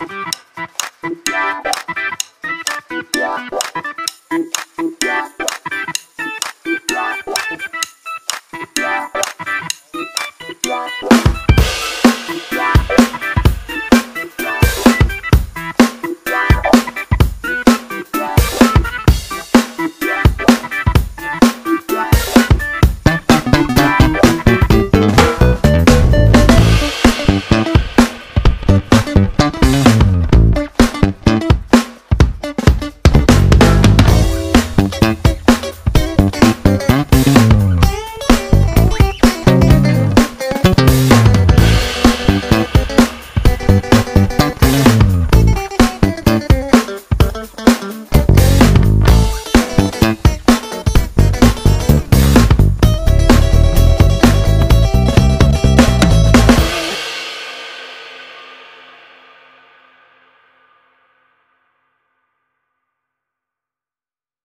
Yeah.